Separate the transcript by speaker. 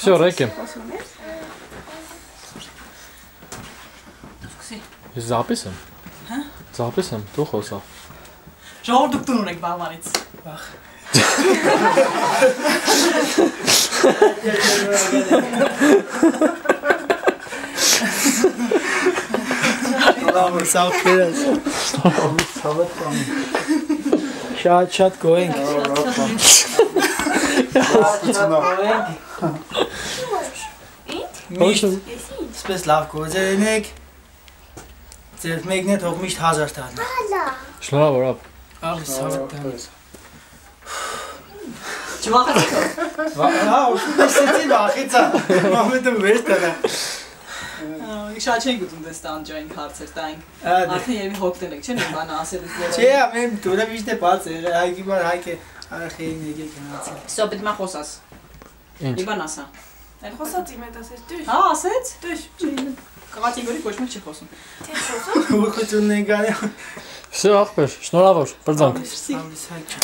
Speaker 1: Всё, Ռեկե։
Speaker 2: Սկսի։
Speaker 1: Ես զապիս եմ։
Speaker 2: Հա։
Speaker 1: Զապիս եմ, դու խոսա։
Speaker 2: Ժողովուրդ դուք տուն ունեք բաղվանից։ Վախ։
Speaker 3: Լավ, սա քերես։ Ցավդ կամ։ Շատ շատ գոհենք։
Speaker 1: Ոչ
Speaker 3: Սպես լավ գործերենեք։ Ձեր մեկն է թող միշտ 1000 տան։
Speaker 1: Շնորհավոր ապ։
Speaker 3: Ալիս ցավդ տան։
Speaker 2: Չվախեցեք։
Speaker 3: Հա, ուշտեսեցի վախեցա։ Մամեդը վեր տղա։
Speaker 2: Շատ չենք ուտում դες տանջային հարցեր տանք։
Speaker 3: Ադե։
Speaker 2: Արդեն երևի հոգտել եք, չէ՞ մի բան ասել եք։
Speaker 3: Չէ, ամեն դուրը միշտ է բաց է։ Հայկի բար հայկը արխեին եկեք գնացել։
Speaker 2: Սո պետք է խոսաս։
Speaker 1: Ինչ։
Speaker 2: Մի բան ասա։
Speaker 4: Խոսած իմ հետ ասես դու։
Speaker 2: Հա, ասեց։
Speaker 4: Դու։
Speaker 2: Կատեգորիկ ոչ մեկ չի խոսում։
Speaker 4: Թե խոսած։
Speaker 3: Ուղղությունն է գալի։
Speaker 1: Всё, ախպեր, շնորհավոր, բրձանք։
Speaker 3: Ալիս հայկը։